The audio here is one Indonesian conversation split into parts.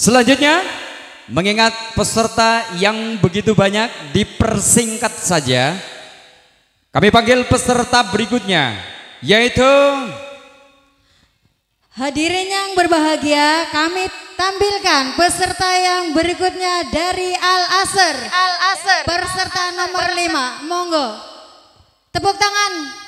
Selanjutnya, mengingat peserta yang begitu banyak dipersingkat saja. Kami panggil peserta berikutnya, yaitu Hadirin yang berbahagia, kami tampilkan peserta yang berikutnya dari Al Asr. Al Asr. Peserta nomor 5. Monggo. Tepuk tangan.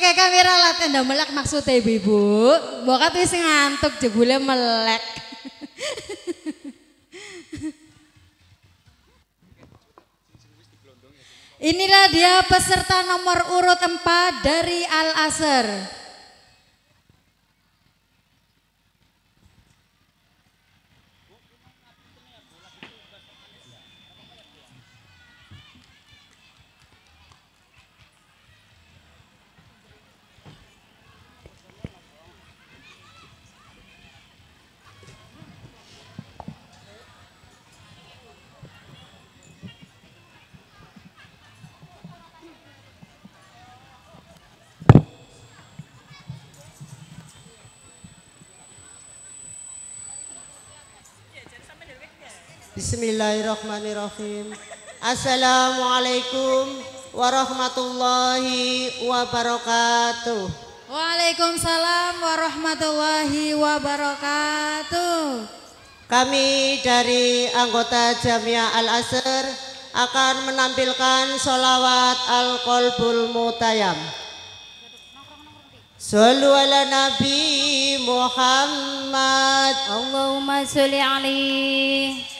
Oke kamera lat anda melek maksudnya ibu ibu. Bokat wis ngantuk jebule melek. Inilah dia peserta nomor urut 4 dari Al Asr. Bismillahirrahmanirrahim. Assalamualaikum warahmatullahi wabarakatuh. Waalaikumsalam warahmatullahi wabarakatuh. Kami dari anggota Jamiah Al-Asr akan menampilkan solawat Al-Qalbul Mutayam. Sallu ala Nabi Muhammad. Allahumma sholli alaihi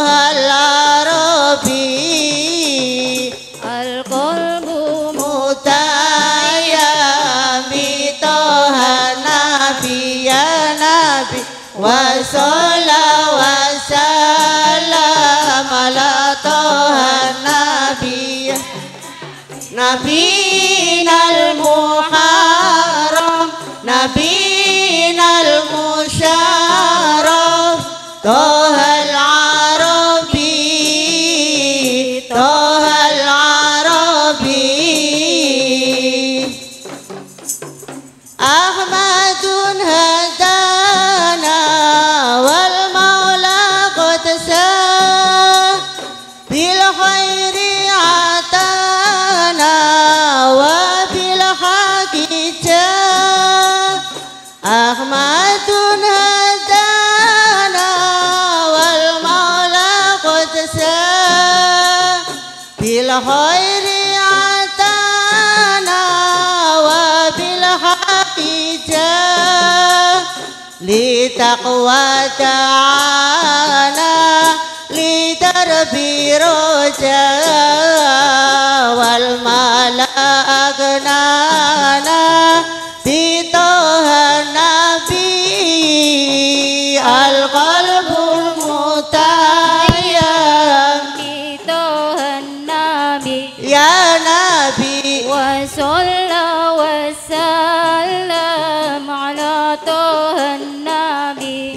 وصلى وسلم على طه النبي. نبينا المحرم نبينا المشرف. طه العربي طه العربي. أحمد هدانا أحمد هدانا والمولى قد ساه بالخير عطانا وبالحق جاء لتقوى تعالى لدرب رجاء.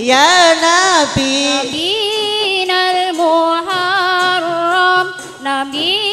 يا نبي نبينا المحرم نبينا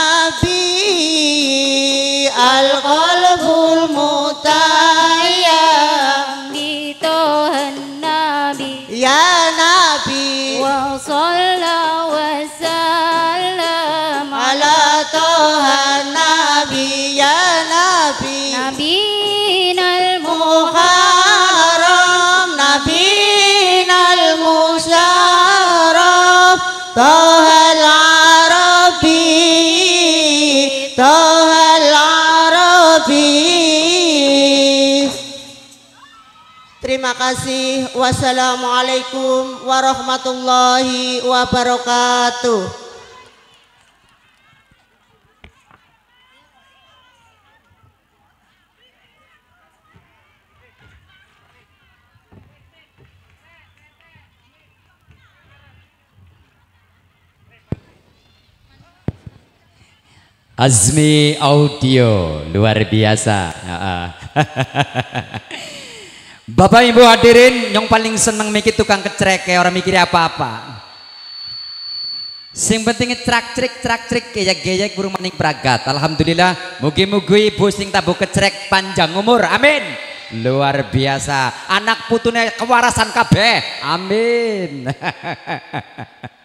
المتيم بطه النبي يا نبي. وصلى وسلم على طه النبي. يا نبي. نبينا المحرم محرم نبينا المشرف. طه العربي. طه Terima kasih. Wassalamualaikum warahmatullahi wabarakatuh. Azmi Audio luar biasa. Bapak Ibu hadirin yang paling seneng mikir tukang kecerek kayak orang mikir apa-apa. Sing penting cerak cerik cerak cerik kayak gejek burung maning pragat. Alhamdulillah, mugi-mugi ibu sing tabu kecerek panjang umur. Amin. Luar biasa. Anak putune kewarasan kabeh. Amin.